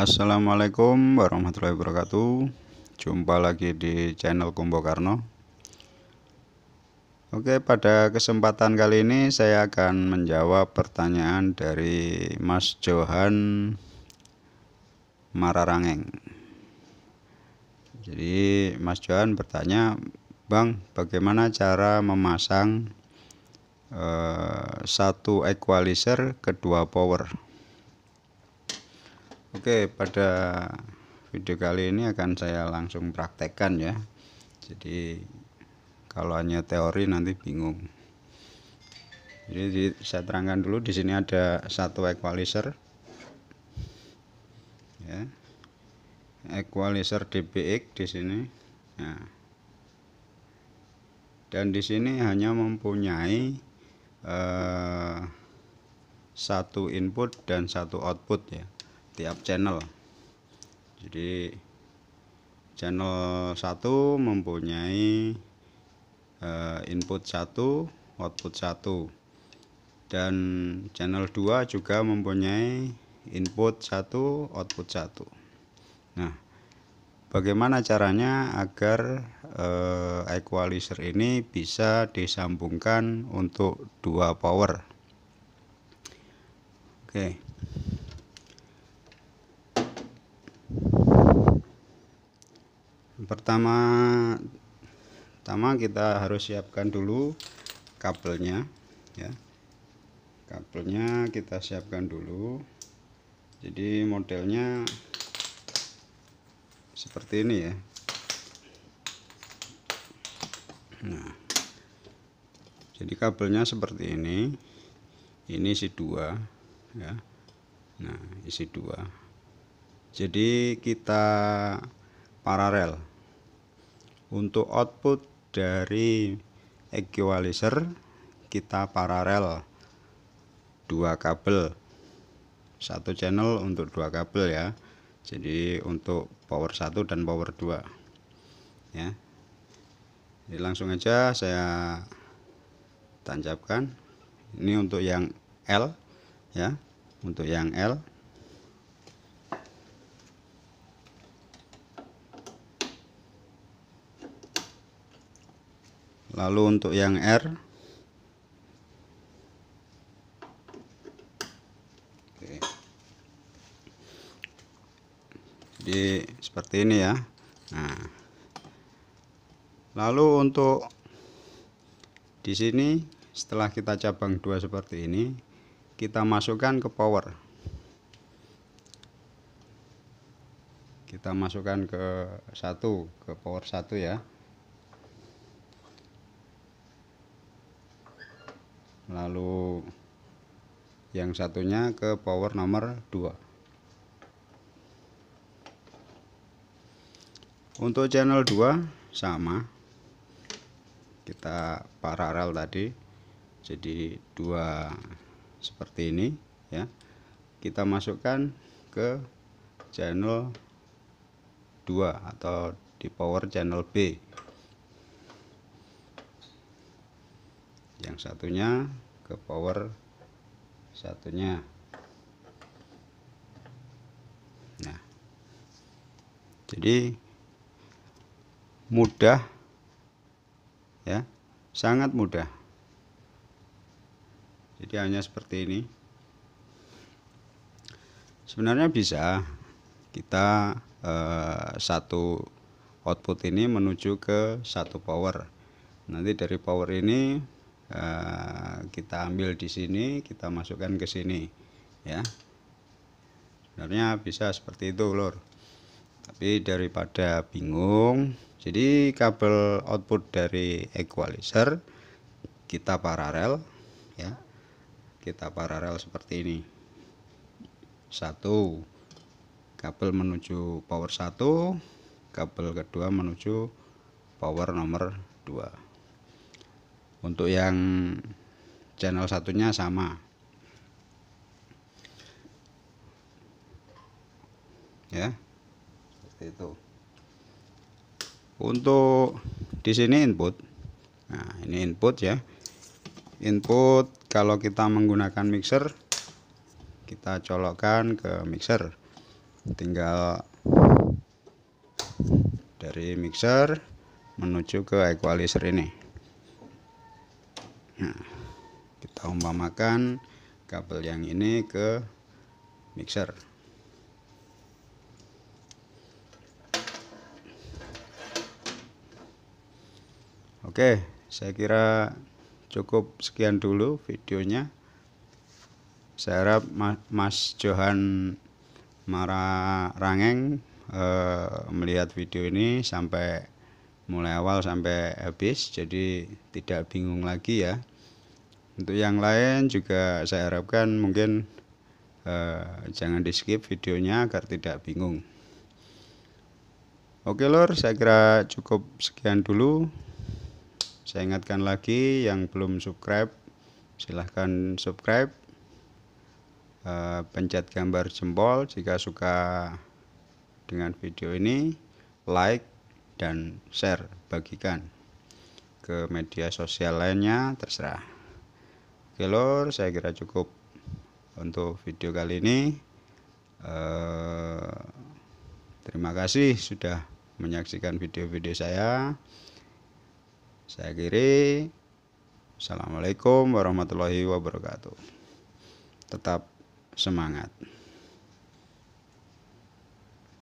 Assalamualaikum warahmatullahi wabarakatuh. Jumpa lagi di channel Kumbo Karno. Oke pada kesempatan kali ini saya akan menjawab pertanyaan dari Mas Johan Mararangeng. Jadi Mas Johan bertanya Bang bagaimana cara memasang uh, satu equalizer kedua power Oke pada video kali ini akan saya langsung praktekkan ya. Jadi kalau hanya teori nanti bingung. Jadi saya terangkan dulu di sini ada satu equalizer. Ya. Equalizer DBX di sini. Nah. Dan di sini hanya mempunyai eh, satu input dan satu output ya tiap channel. Jadi channel 1 mempunyai uh, input 1 output 1 dan channel 2 juga mempunyai input 1 output 1 nah bagaimana caranya agar uh, equalizer ini bisa disambungkan untuk dua power? Oke okay. Pertama pertama kita harus siapkan dulu kabelnya ya. Kabelnya kita siapkan dulu. Jadi modelnya seperti ini ya. Nah jadi kabelnya seperti ini. Ini isi dua ya. Nah isi dua. Jadi kita paralel untuk output dari equalizer kita paralel dua kabel. Satu channel untuk dua kabel ya. Jadi untuk power 1 dan power 2 ya. Jadi langsung aja saya tancapkan. Ini untuk yang L ya. Untuk yang L lalu untuk yang R. Oke. jadi seperti ini ya. Nah. Lalu untuk di sini setelah kita cabang dua seperti ini kita masukkan ke power. Kita masukkan ke satu ke power satu ya lalu yang satunya ke power nomor 2 untuk channel 2 sama. Kita paralel tadi. Jadi dua seperti ini ya. Kita masukkan ke channel 2 atau di power channel B yang satunya ke power satunya. Nah. Jadi mudah ya. Sangat mudah. Jadi hanya seperti ini. Sebenarnya bisa kita eh, satu output ini menuju ke satu power. Nanti dari power ini kita ambil di sini kita masukkan ke sini ya. Sebenarnya bisa seperti itu lor tapi daripada bingung jadi kabel output dari equalizer kita paralel ya. Kita paralel seperti ini. Satu kabel menuju power 1 kabel kedua menuju power nomor 2 untuk yang channel satunya sama. Ya. Seperti itu. Untuk di sini input. Nah ini input ya. Input kalau kita menggunakan mixer kita colokkan ke mixer. Tinggal dari mixer menuju ke equalizer ini nah kita umpamakan kabel yang ini ke mixer Oke, saya kira cukup sekian dulu videonya. Saya harap Mas Johan Mararangeng eh, melihat video ini sampai mulai awal sampai habis, jadi tidak bingung lagi ya. Untuk yang lain juga saya harapkan mungkin eh, jangan di skip videonya agar tidak bingung. Oke lor, saya kira cukup sekian dulu. Saya ingatkan lagi yang belum subscribe silahkan subscribe. Uh, pencet gambar jempol jika suka dengan video ini. Like dan share bagikan ke media sosial lainnya terserah oke lor saya kira cukup untuk video kali ini uh, terima kasih sudah menyaksikan video-video saya saya kiri. Assalamualaikum warahmatullahi wabarakatuh. Tetap semangat.